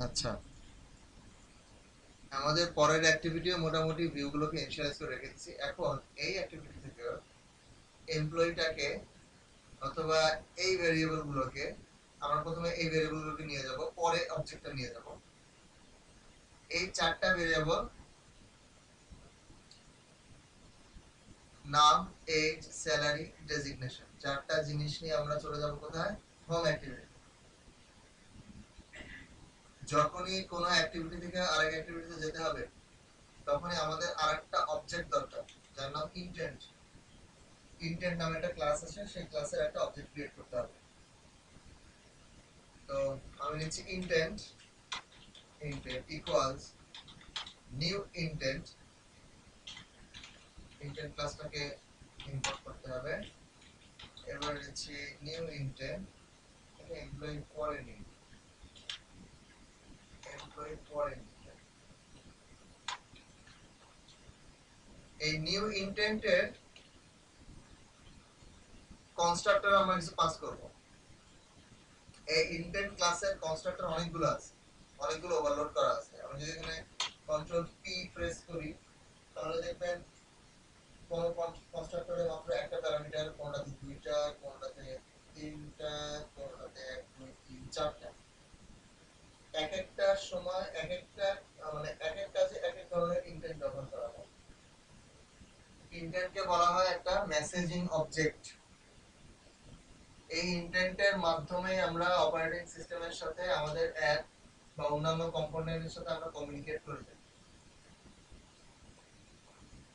আচ্ছা। আমাদের পরের অ্যাক্টিভিটিও মোটামুটি ভিউগুলোকে ইনিশিয়ালাইজ করে রেখে দিচ্ছি এখন এই অ্যাক্টিভিটি থেকে এমপ্লয়িটাকে অথবা এই ভেরিয়েবল গুলোকে আমরা প্রথমে এই ভেরিয়েবল গুলোকে নিয়ে যাব, পরে অবজেক্টটা নিয়ে যাব। এই চারটা ভেরিয়েবল নাম এজ স্যালারি ডেজিগনেশন চারটা জিনিস নিয়ে আমরা চলে যাব কোথায়? হোম অ্যাক্টিভিটি যখনই কোনো অ্যাক্টিভিটি থেকে আরেক অ্যাক্টিভিটিতে যেতে হবে, তখনই আমাদের আরেকটা অবজেক্ট দরকার, যার নাম ইন্টেন্ট ইন্টেন্ট নামে একটা ক্লাস আছে, সেই ক্লাসের একটা অবজেক্ট ক্রিয়েট করতে হবে। তো আমি নিচ্ছি intent intent equals new intent intent ক্লাসটাকে import করতে হবে। এবার নিচ্ছি নিউ ইন্টেন্ট এটা এমপ্লয়ি পরে এমপ্লয়ি এই নিউ ইন্টেন্টের কনস্ট্রাক্টর আমরা কিছু পাস করব। এই ইন্টেন্ট ক্লাসের কনস্ট্রাক্টর অনেকগুলো আছে, অনেকগুলো ওভারলোড করা আছে। আমি যদি এখানে কন্ট্রোল পি প্রেস করি, তাহলে দেখবেন কোন কনস্ট্রাক্টরে মাত্র একটা প্যারামিটার কোনটাতে দুইটা, কোনটাতে তিনটা কোনটাতে এক দুই তিন চারটা এক একটা সময় এক একটা মানে এক এক কাজে এক এক ধরনের ইন্টেন্ট ব্যবহার করা হয়। ইন্টেন্টকে বলা হয় একটা মেসেজিং অবজেক্ট এই ইন্টেন্টের মাধ্যমে আমরা অপারেটিং সিস্টেমের সাথে আমাদের অ্যাপ বা অন্যান্য কম্পোনেন্টের সাথে আমরা কমিউনিকেট করে থাকি।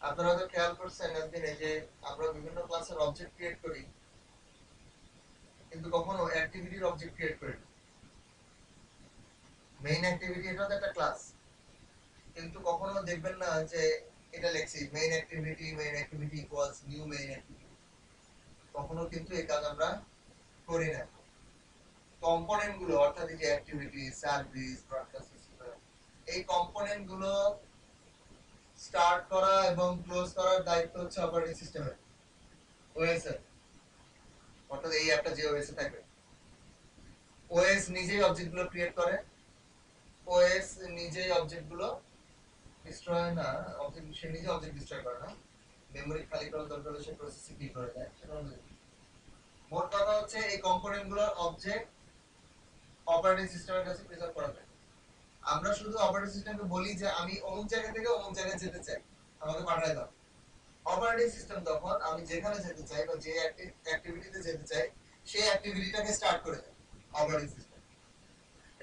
আপনারা হয়তো খেয়াল করছেন একদিন যে আমরা বিভিন্ন ক্লাসের অবজেক্ট ক্রিয়েট করি, কিন্তু কখনো অ্যাক্টিভিটির অবজেক্ট ক্রিয়েট করি না। মেইন অ্যাক্টিভিটি এটা তো একটা ক্লাস কিন্তু কখনো দেখবেন না যে এটা লেখছি main activity main activity equals new main activity কখনো কিন্তু এই কাজ আমরা করি না। কম্পোনেন্টগুলো, অর্থাৎ যে অ্যাক্টিভিটি সার্ভিস ব্রডকাস্ট এই কম্পোনেন্টগুলো স্টার্ট করা এবং ক্লোজ করার দায়িত্ব হচ্ছে অপারেটিং সিস্টেমের ওএস অর্থাৎ এই অ্যাপটা যে ওএস থাকবে। ওএস নিজেই অবজেক্টগুলো ক্রিয়েট করে ওএস নিজেই অবজেক্টগুলো ডিস্ট্রয় না অবজেক্ট সে নিজে অবজেক্ট ডিস্ট্রয় করে না। মেমরি খালি করার দরকার হলে সে প্রসেসে কি করে দেয়। মোট কথা হচ্ছে এই কম্পোনেন্টগুলোর অবজেক্ট অপারেটিং সিস্টেমের কাছে প্রেজেন্ট করা যায়। আমরা শুধু অপারেটিং সিস্টেমকে বলি যে আমি অমুক জায়গা থেকে অমুক জায়গায় যেতে চাই, আমাকে পাঠায় দাও। অপারেটিং সিস্টেম তখন আমি যেখানে যেতে চাই বা যে অ্যাক্টিভিটিতে যেতে চাই, সেই অ্যাক্টিভিটিটাকে স্টার্ট করে দেয় অপারেটিং সিস্টেম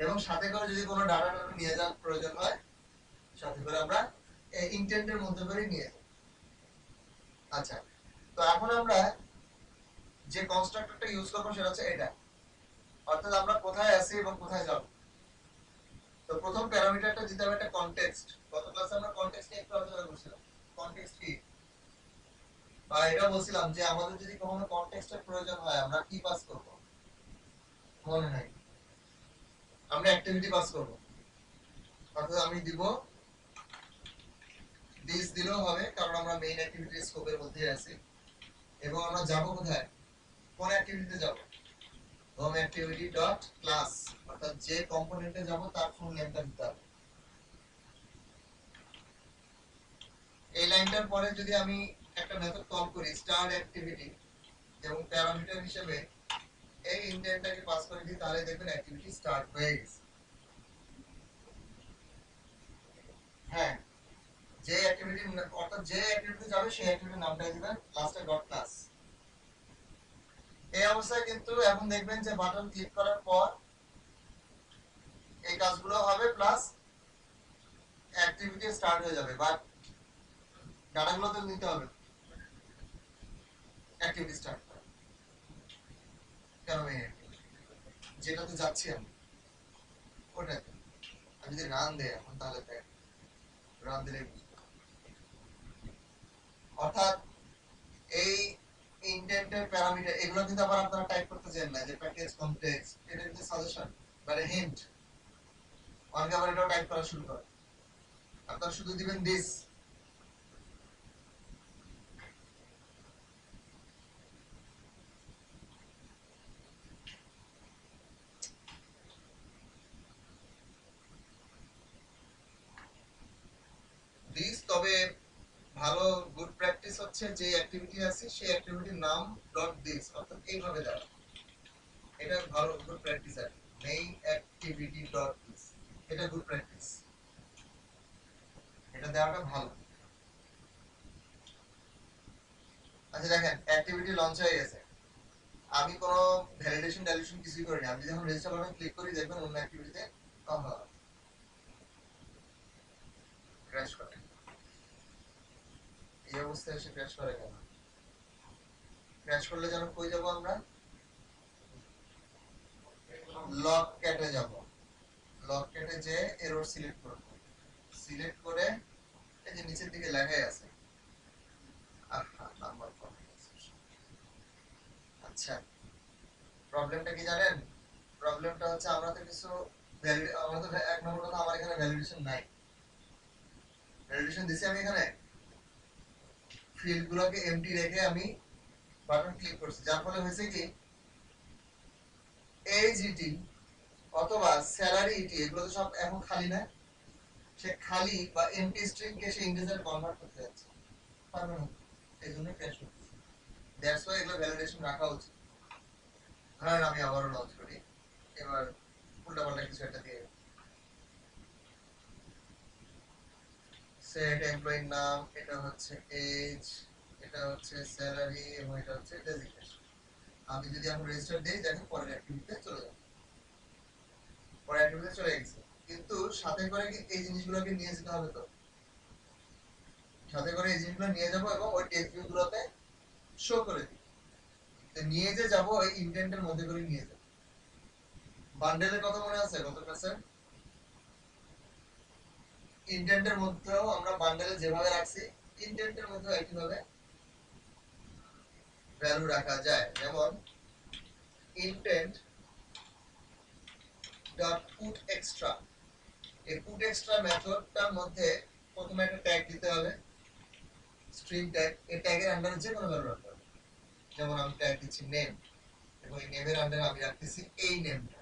এবং সাথে করে যদি কোনো ডাটা নিয়ে যাওয়ার প্রয়োজন হয়, সাথে করে আমরা ইন্টেন্টের মধ্যে করে নিয়ে যাই আচ্ছা তো এখন আমরা যে কনস্ট্রাক্টরটা ইউজ করব সেটা হচ্ছে এটা। অর্থাৎ আমরা কোথায় আছি এবং কোথায় যাব? তো প্রথম প্যারামিটারটা দিতে হবে একটা কনটেক্সট গত ক্লাসে আমরা কনটেক্সট নিয়ে একটু আলোচনা করছিলাম। কনটেক্সট কি? বা এটা বলছিলাম যে আমাদের যদি কখনো কনটেক্সটের প্রয়োজন হয়, আমরা কি পাস করব? মনে নাই। আমরা অ্যাক্টিভিটি পাস করব। অর্থাৎ আমি দিব দিস দিলেও হবে, কারণ আমরা মেইন অ্যাক্টিভিটি স্কোপের মধ্যে আছি। এবং আমরা যাব কোথায়? কোন অ্যাক্টিভিটিতে যাব? হোম অ্যাক্টিভিটি ডট ক্লাস অর্থাৎ যে কম্পোনেন্টে যাব, তার ফুল নেমটা দিতে হবে। এই লাইনটার পরে যদি আমি একটা মেথড কল করি স্টার অ্যাক্টিভিটি এবং প্যারামিটার হিসেবে এই ইন্টেন্টটাকে পাস করে দিই তাহলে দেখবেন অ্যাক্টিভিটি স্টার্ট হয়ে গেছে। হ্যাঁ যে অ্যাক্টিভিটি অর্থাৎ যে অ্যাক্টিভিটি যাবে, সেই অ্যাক্টিভিটির নামটাই দিবেন লাস্টে ডট ক্লাস এই অবস্থায় কিন্তু এখন দেখবেন যে বাটন ক্লিক করার পর এই কাজগুলো হবে প্লাস অ্যাক্টিভিটি স্টার্ট হয়ে যাবে বাট ডাটাগুলো তো নিতে হবে। অ্যাক্টিভিটি স্টার্ট যাচ্ছি আমি আমি যদি রান দেয় এখন তাহলে দেখ রান দিলে অর্থাৎ এই ইন্টেন্টের প্যারামিটার এগুলো কিন্তু আবার আপনারা টাইপ করতে চান না, যে প্যাকেজ কনটেক্সট এটা কিন্তু সাজেশন হিন্ট অনেকে আবার এটাও টাইপ করা শুরু করে। আপনারা শুধু দিবেন দিস তবে ভালো গুড প্র্যাকটিস হচ্ছে যে অ্যাক্টিভিটি আছে, সেই অ্যাক্টিভিটির নাম ডট দিস অর্থাৎ এইভাবে দেওয়া এটা ভালো গুড প্র্যাকটিস আর মেইন অ্যাক্টিভিটি ডট দিস এটা গুড প্র্যাকটিস এটা দেওয়াটা ভালো। আচ্ছা দেখেন অ্যাক্টিভিটি লঞ্চ হয়ে গেছে। আমি কোনো ভ্যালিডেশন ভ্যালিডেশন কিছুই করিনি। আমি যখন রেজিস্টার বাটন ক্লিক করি, দেখবেন অন্য অ্যাক্টিভিটিতে ক্র্যাশ করে এই অবস্থায় এসে ক্র্যাশ করে কেন? ক্র্যাশ করলে যেন কই যাব আমরা? লক ক্যাটে যাব। লক ক্যাটে যে এরর সিলেক্ট করব। সিলেক্ট করে এই যে নিচের দিকে লেখাই আছে। আচ্ছা প্রবলেমটা কি জানেন? প্রবলেমটা হচ্ছে আমরা তো কিছু আমরা তো এক নম্বর কথা, আমার এখানে ভ্যালিডেশন নাই। ভ্যালিডেশন দিছি আমি এখানে? ফিল্ড গুলোকে এমটি রেখে আমি বাটন ক্লিক করছি। যার ফলে হয়েছে কি এইচইটি অথবা স্যালারি ইটি এগুলো তো সব এখন খালি না, সে খালি বা এমটি স্ট্রিং কে সে ইন্টিজার কনভার্ট করতে যাচ্ছে। পারবে না। এই জন্য ক্র্যাশ দ্যাটস ওয়াই এগুলো ভ্যালিডেশন রাখা উচিত। ধরেন আমি আবারও লঞ্চ করি। এবার উল্টা পাল্টা কিছু একটা দিয়ে সেট এমপ্লয়ির নাম, এটা হচ্ছে এজ এটা হচ্ছে স্যালারি এবং এটা হচ্ছে ডেজিগনেশন আমি যদি এখন রেজিস্টার দিই দেখেন পরের অ্যাক্টিভিটিতে চলে যাবে। পরের অ্যাক্টিভিটিতে চলে গেছে। কিন্তু সাথে করে কি এই জিনিসগুলোকে নিয়ে যেতে হবে তো? সাথে করে এই জিনিসগুলো নিয়ে যাব এবং ওই টেক্সট ভিউগুলোতে শো করে দিই নিয়ে যে যাব, ওই ইন্টেন্টের মধ্যে করে নিয়ে যাব। বান্ডেলের কথা মনে আছে কত ক্লাসে ইন্টেন্টের মধ্যেও আমরা বান্ডেলে যেভাবে রাখছি ইন্টেন্টের মধ্যেও একইভাবে ভ্যালু রাখা যায়। যেমন ইন্টেন্ট ডট পুট এক্সট্রা এই পুট এক্সট্রা মেথডটার মধ্যে প্রথমে একটা ট্যাগ দিতে হবে স্ট্রিং ট্যাগ এই ট্যাগের আন্ডারে যে কোনো ভ্যালু রাখতে হবে। যেমন, আমি ট্যাগ দিচ্ছি নেম এবং এই নেমের আন্ডারে আমি রাখতেছি এই নেমটা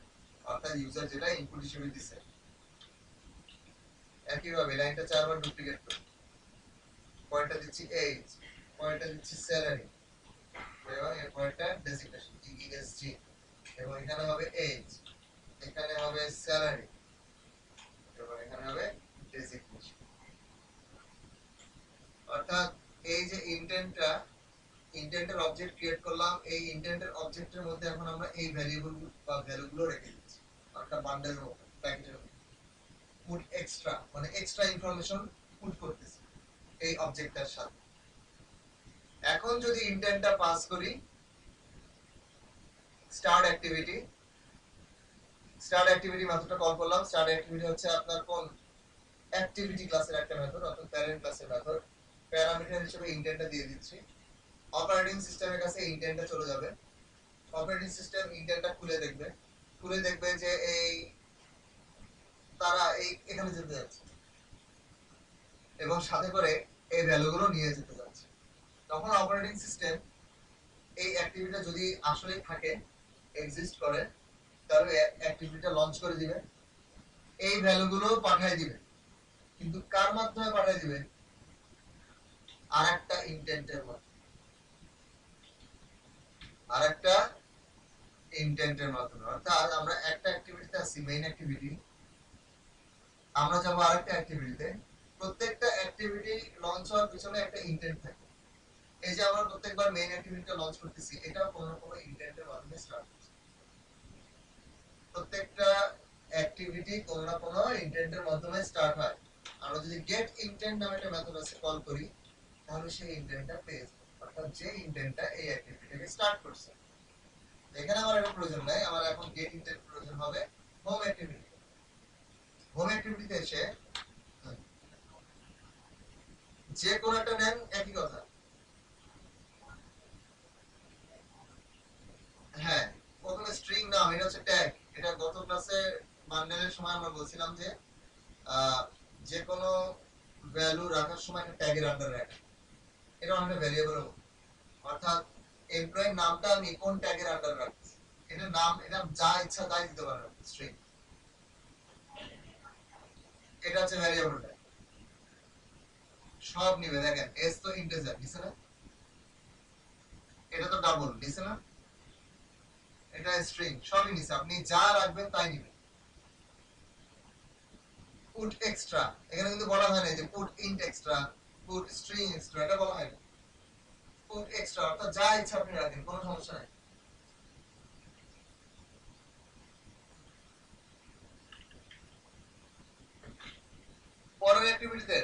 অর্থাৎ ইউজার যেটা ইনপুট হিসেবে দিছে। একইভাবে লাইনটা চারবার ডুপ্লিকেট করি। পয়েন্টটা দিচ্ছি এইজ পয়েন্টটা দিচ্ছি স্যালারি এবং এর পয়েন্টটা ডেসিগনেশন ইএসজি এবং এখানে হবে এইজ এখানে হবে স্যালারি এবং এখানে হবে ডেসিগনেশন অর্থাৎ এই যে ইন্টেন্টটা ইন্টেন্টের অবজেক্ট ক্রিয়েট করলাম, এই ইন্টেন্টের অবজেক্টের মধ্যে এখন আমরা এই ভ্যারিয়েবল বা ভ্যালুগুলো রেখে দিচ্ছি। একটা বান্ডেলের মতো প্যাকেটের মতো। পুট এক্সট্রা মানে এক্সট্রা ইনফরমেশন পুট করতেছি এই অবজেক্টটার সাথে। এখন যদি ইন্টেন্টটা পাস করি স্টার্ট অ্যাক্টিভিটি স্টার্ট অ্যাক্টিভিটি মেথডটা কল করলাম স্টার্ট অ্যাক্টিভিটি হচ্ছে আপনার কোন অ্যাক্টিভিটি ক্লাসের একটা মেথড অর্থাৎ প্যারেন্ট ক্লাসের মেথড প্যারামিটার হিসেবে ইন্টেন্টটা দিয়ে দিচ্ছি। অপারেটিং সিস্টেমের কাছে ইন্টেন্টটা চলে যাবে। অপারেটিং সিস্টেম ইন্টেন্টটা খুলে দেখবে। খুলে দেখবে যে এই তারা এই এখানে যেতে যাচ্ছে। এবং সাথে করে এই ভ্যালুগুলো নিয়ে যেতে যাচ্ছে। তখন অপারেটিং সিস্টেম এই অ্যাক্টিভিটিটা যদি আসলে থাকে এক্সিস্ট করে, তাহলে অ্যাক্টিভিটিটা লঞ্চ করে দিবে। এই ভ্যালুগুলো পাঠিয়ে দিবে। কিন্তু কার মাধ্যমে পাঠিয়ে দিবে? আর একটা ইন্টেন্টের মাধ্যমে। আর একটা ইন্টেন্টের মাধ্যমে। অর্থাৎ আমরা একটা অ্যাক্টিভিটিতে আছি মেইন অ্যাক্টিভিটি আমরা যাব আরেকটা অ্যাক্টিভিটিতে প্রত্যেকটা অ্যাক্টিভিটি লঞ্চ হওয়ার পিছনে একটা ইন্টেন্ট থাকে। এই যে আমরা প্রত্যেকবার মেইন অ্যাক্টিভিটিটা লঞ্চ করতেছি এটা কোনো না কোনো ইন্টেন্টের মাধ্যমে স্টার্ট হচ্ছে প্রত্যেকটা অ্যাক্টিভিটি কোনো না কোনো ইন্টেন্টের মাধ্যমে স্টার্ট হয়। আমরা যদি গেট ইন্টেন্ট নামে একটা মেথড আছে কল করি, তাহলে সেই ইন্টেন্টটা পেয়ে যাবে। অর্থাৎ যে ইন্টেন্টটা এই অ্যাক্টিভিটিটাকে স্টার্ট করছে। এখানে আমার এটা প্রয়োজন নাই, আমার এখন গেট ইন্টেন্ট প্রয়োজন হবে হোম অ্যাক্টিভিটি হোম অ্যাক্টিভিটিতে এসে যে কোনো একটা নেন, একই কথা। হ্যাঁ প্রথমে স্ট্রিং নাম এটা হচ্ছে ট্যাগ এটা গত ক্লাসে সময় আমরা বলছিলাম যে যে কোনো ভ্যালু রাখার সময় একটা ট্যাগের আন্ডার রাখা। এটা অনেকটা ভ্যারিয়েবল অর্থাৎ এমপ্লয়ের নামটা আমি কোন ট্যাগের আন্ডার রাখছি? এটা নাম, এটা যা ইচ্ছা তাই দিতে পারবেন স্ট্রিং এটা হচ্ছে ভ্যারিয়েবল ট্যাগ সব নিবে, দেখেন এস তো ইন্টিজার নিছে না? এটা তো ডাবল নিছে না? এটা স্ট্রিং সবই নিছে, আপনি যা রাখবেন তাই নিবেন। পুট এক্সট্রা এখানে কিন্তু বলা হয় না যে put int extra put string extra এটা বলা হয় না। পুট এক্সট্রা অর্থাৎ যা ইচ্ছা আপনি রাখেন, কোনো সমস্যা নাই। পরের অ্যাক্টিভিটিতে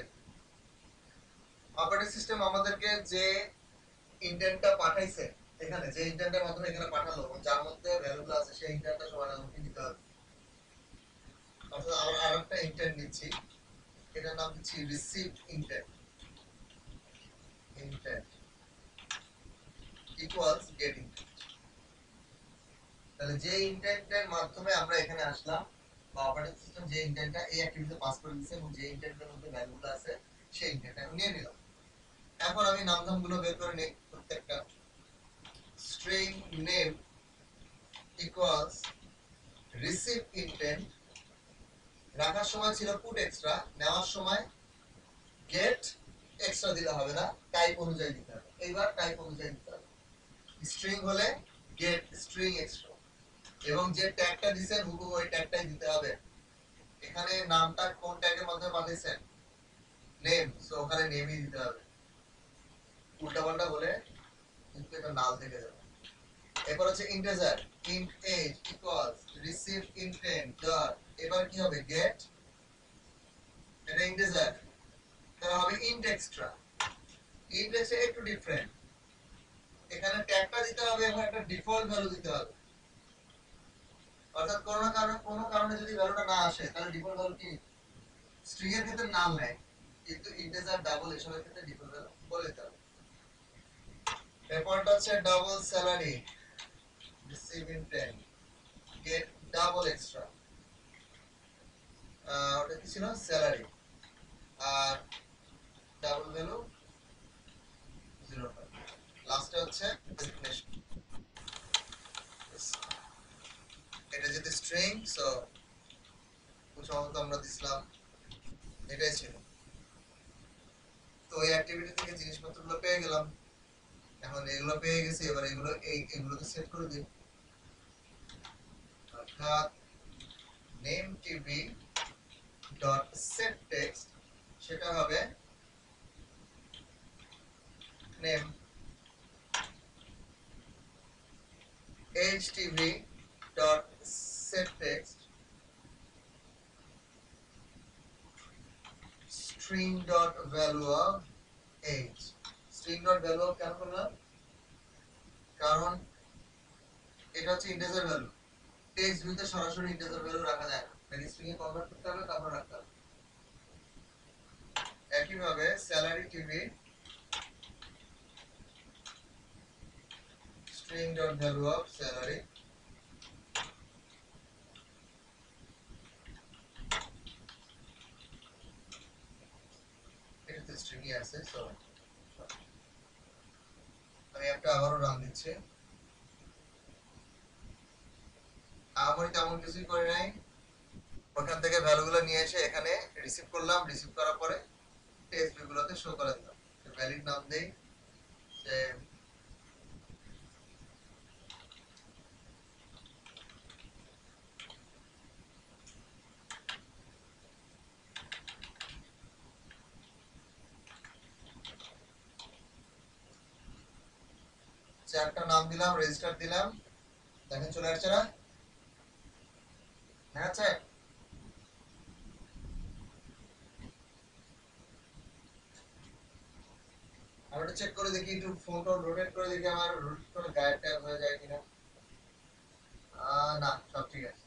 অপারেটিং সিস্টেম আমাদেরকে যে ইন্টেন্টটা পাঠাইছে, এখানে যে ইন্টেন্টের মাধ্যমে এখানে পাঠালো, যার মধ্যে ভ্যালুগুলো আছে সেই ইন্টেন্টটা সবার আমাকে দিতে হবে। অর্থাৎ আমরা আরেকটা ইন্টেন্ট নিচ্ছি, এটার নাম দিচ্ছি receive intent intent equals get intent তাহলে যে ইন্টেন্টের মাধ্যমে আমরা এখানে আসলাম বা অপারেটিং সিস্টেম যে ইন্টেন্টটা এই অ্যাক্টিভিটিতে পাস করে এবং যে ইন্টেন্টের মধ্যে ভ্যালুগুলো আছে, সেই ইন্টেন্টটা আমি নিয়ে নিলাম। এখন আমি নামধামগুলো বের করে নিই প্রত্যেকটা। String name equals receive intent রাখার সময় ছিল পুট এক্সট্রা নেওয়ার সময় গেট এক্সট্রা দিলে হবে না টাইপ অনুযায়ী দিতে হবে। এইবার টাইপ অনুযায়ী দিতে হবে। স্ট্রিং হলে গেট স্ট্রিং এক্সট্রা এবং যে ট্যাগটা দিবেন হুবহু ওই ট্যাগটাই দিতে হবে। এখানে নামটা কোন ট্যাগের মাধ্যমে পাঠিয়েছেন? নেম সো ওখানে নেমই দিতে হবে। উল্টাপাল্টা বলে কিন্তু এটা নাল থেকে যাবে। এরপর হচ্ছে integer int age equals receive intent dot, এবার কি হবে? Get? এটা ইন্টিজার তাহলে হবে int extra int extra একটু ডিফারেন্ট এখানে ট্যাগটা দিতে হবে এবং একটা ডিফল্ট ভ্যালু দিতে হবে। অর্থাৎ কোনো কারণে কোনো কারণে যদি ভ্যালুটা না আসে তাহলে ডিফল্ট ভ্যালু কি? স্ট্রিং এর ক্ষেত্রে নাম নেয় কিন্তু ইন্টিজার ডাবল এসবের ক্ষেত্রে ডিফল্ট ভ্যালু বলে দিতে হবে। এরপরটা হচ্ছে ডাবল স্যালারি double extra আহ, ওটা কি ছিল? স্যালারি আর ডাবল ভ্যালু জিরো লাস্টে হচ্ছে ডেসিগনেশন এটা যদি স্ট্রিং সো সম্ভবত আমরা দিছিলাম এটাই ছিল তো এই অ্যাক্টিভিটি থেকে জিনিসপত্রগুলো পেয়ে গেলাম এখন এগুলো পেয়ে গেছি এবার এগুলো এই এগুলোকে সেট করে দিই অর্থাৎ name TV dot set text সেটা হবে name htv dot set text string dot value of age string dot value of কেন করলাম কারণ এটা হচ্ছে ইন্টিজার ভ্যালু টেক্সট ভিউতে সরাসরি ইন্টিজার ভ্যালু রাখা যায় না। তাই স্ট্রিং এ কনভার্ট করতে হবে, তারপর রাখতে হবে। একইভাবে salary TV value of salary এটাতে string ই আছে, so আমি একটা আবারও রান দিচ্ছি। আমার তেমন কিছুই করে নাই। ওখান থেকে ভ্যালুগুলো নিয়ে এসে এখানে রিসিভ করলাম। রিসিভ করার পরে টেক্সট গুলোতে শো করে দিলাম। ভ্যালিড নাম দেই যে চারটা নাম দিলাম রেজিস্টার দিলাম। দেখেন চলে আসছে না? দেখাচ্ছে আমি একটু চেক করে দেখি, একটু ফোনটা রোটেট করে দেখি, আমার রোটেট করে গায়ের ট্যাব হয়ে যায় কিনা। না, সব ঠিক আছে।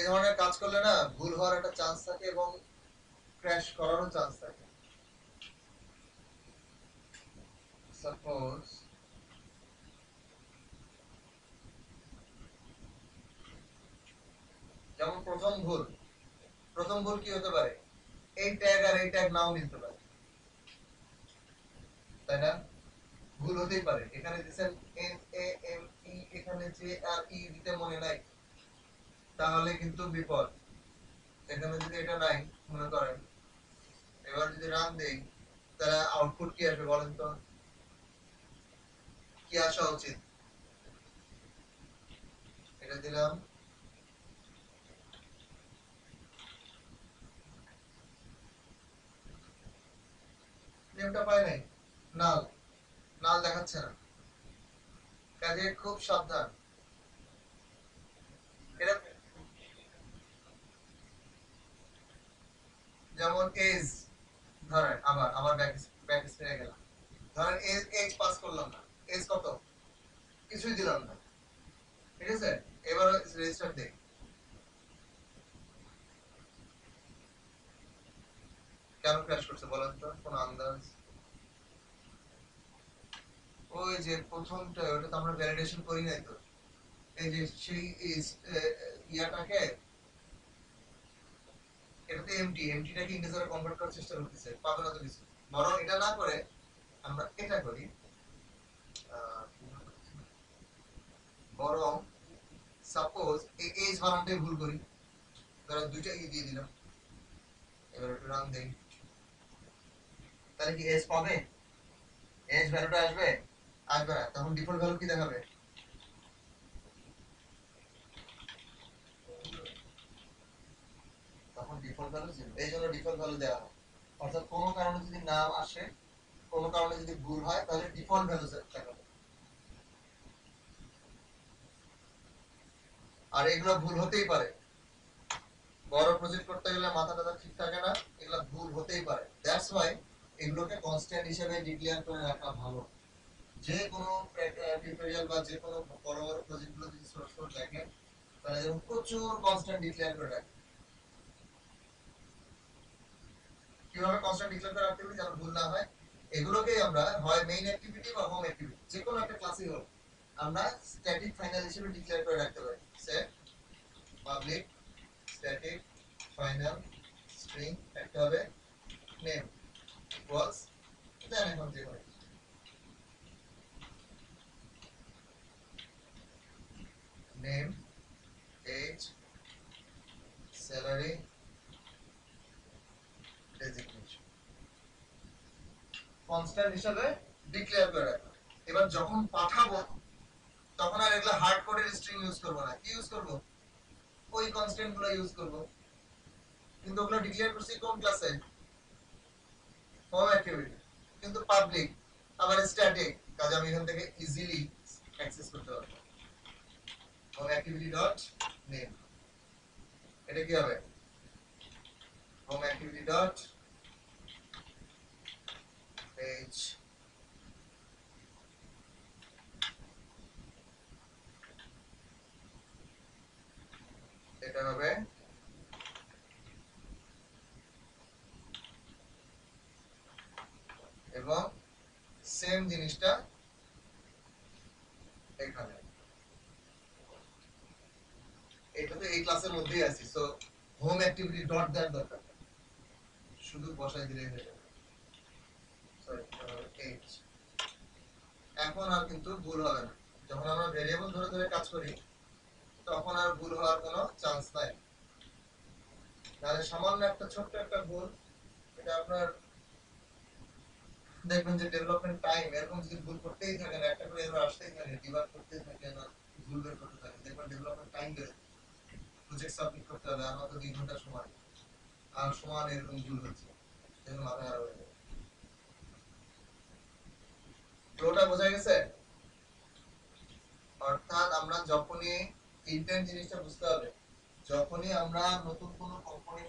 এই ধরনের কাজ করলে না ভুল হওয়ার একটা চান্স থাকে এবং ক্র্যাশ করারও চান্স থাকে। সাপোজ যেমন প্রথম ভুল প্রথম ভুল কি হতে পারে? এই ট্যাগ আর এই ট্যাগ নাও মিলতে পারে। তাই না? ভুল হতেই পারে। এখানে দিচ্ছেন এন এ এম ই এখানে যে আর ই দিতে মনে নাই। তাহলে কিন্তু বিপদ। এখানে যদি এটা নাই, মনে করেন, এবার যদি রান দেই, তাহলে আউটপুট কি আসবে বলেন তো? কি আসা উচিত? এটা দিলাম। নেমটা পাই নাই। নাল। নাল দেখাচ্ছে না। কাজে খুব সাবধান এটা যেমন এজ, ধরেন আবার আবার ব্যাক ব্যাক স্পিনে গেলাম। ধরেন এজ এজ পাস করলাম না। এজ কত? কিছুই দিলাম না। ঠিক আছে? এবার রেজিস্টার দেই। কেন ক্র্যাশ করছে বলেন তো? কোন আন্দাজ? ওই যে প্রথমটা ওটা তো আমরা ভ্যালিডেশন করি নাই তো। এই যে সেই is- এ- এ- এটাতে এমটি এমটিটাকে ইন্টিজারে কনভার্ট করার চেষ্টা করতেছে পাবে না তো কিছু বরং এটা না করে আমরা এটা করি বরং সাপোজ এই এজ বানানটাই ভুল করি। ধরো দুইটা ই দিয়ে দিলাম। এবার একটু রান দেই। তাহলে কি এজ পাবে? এজ ভ্যালুটা আসবে? আসবে না। তখন ডিফল্ট ভ্যালু কি দেখাবে তখন আর এগুলো ভুল হতেই পারে। বড় প্রজেক্ট করতে গেলে মাথা টাথা ঠিক থাকে না, এগুলো ভুল হতেই পারে। দ্যাটস ওয়াই এগুলোকে কনস্ট্যান্ট হিসেবে ডিক্লেয়ার করে রাখা ভালো। যে কোনো টিউটোরিয়াল বা যে কোনো বড় বড় প্রজেক্টগুলো যদি সোর্স কোড দেখেন যেমন প্রচুর কনস্ট্যান্ট ডিক্লেয়ার করে রাখে। কীভাবে কনস্ট্যান্ট ডিক্লেয়ার করে হবে যেন ভুল না হয়, এগুলোকেই আমরা হয় মেইন অ্যাক্টিভিটি বা হোম অ্যাক্টিভিটি যে কোনো একটা ক্লাসই হোক, আমরা স্ট্যাটিক ফাইনাল হিসেবে ডিক্লেয়ার করে রাখতে পারি set public static final string একটা হবে নেম ইকুয়ালস দেন এখন যে কিছু। name, age, salary কনস্ট্যান্ট হিসাবে ডিক্লেয়ার করে রাখব। এবার যখন পাঠাবো, তখন আর এগুলো হার্ড কোডের স্ট্রিং ইউজ করব না। কি ইউজ করব? ওই কনস্ট্যান্টগুলো ইউজ করব। কিন্তু ওগুলো ডিক্লেয়ার করছি কোন ক্লাসে হোম অ্যাক্টিভিটি কিন্তু পাবলিক আবার স্ট্যাটিক কাজে আমি এখান থেকে ইজিলি অ্যাক্সেস করতে পারব। হোম অ্যাক্টিভিটি ডট নেম এটা কি হবে? হোম অ্যাক্টিভিটি ডট পেজ এটা হবে এবং সেম জিনিসটা এখানে ক্লাসের মধ্যেই আছে সো হোম অ্যাক্টিভিটি ডট দেওয়ার দরকার শুধু বসাই দিলেই হয়ে যাবে। এখন আর কিন্তু ভুল হবে না। যখন আমরা ভেরিয়েবল ধরে ধরে কাজ করি, তখন আর ভুল হওয়ার কোনো চান্স নাই। তাহলে সামান্য একটা ছোট্ট একটা ভুল, এটা আপনার দেখবেন যে ডেভেলপমেন্ট টাইম এরকম যদি ভুল করতেই থাকেন, একটা করে এরর আসতেই থাকে ডিভার করতেই থাকেন আর ভুল বের করতে থাকেন দেখবেন ডেভেলপমেন্ট টাইম বেড়ে প্রজেক্ট সাবমিট করতে হবে, আর মাত্র দুই ঘণ্টা সময়। আর এরকম ভুল হচ্ছে। এরকম হয়ে বোঝা গেছে? অর্থাৎ আমরা যখনই ইন্টেন্ট জিনিসটা বুঝতে হবে, যখনই আমরা নতুন কোনো কম্পোনেন্ট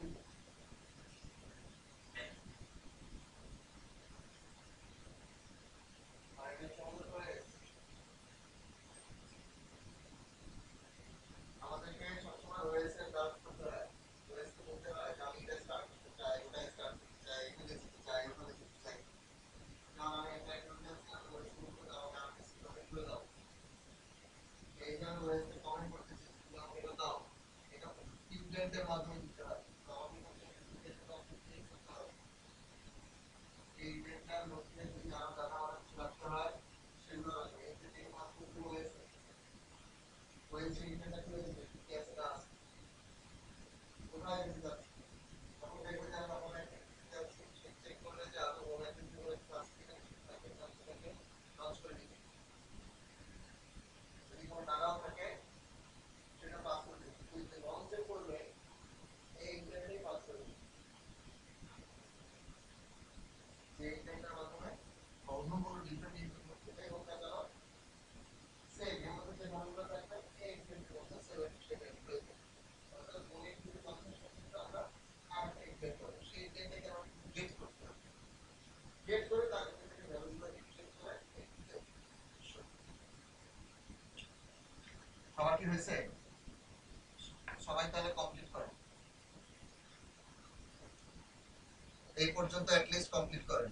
হয়েছে? সবাই তাহলে কমপ্লিট করেন এই পর্যন্ত অ্যাটলিস্ট কমপ্লিট করেন।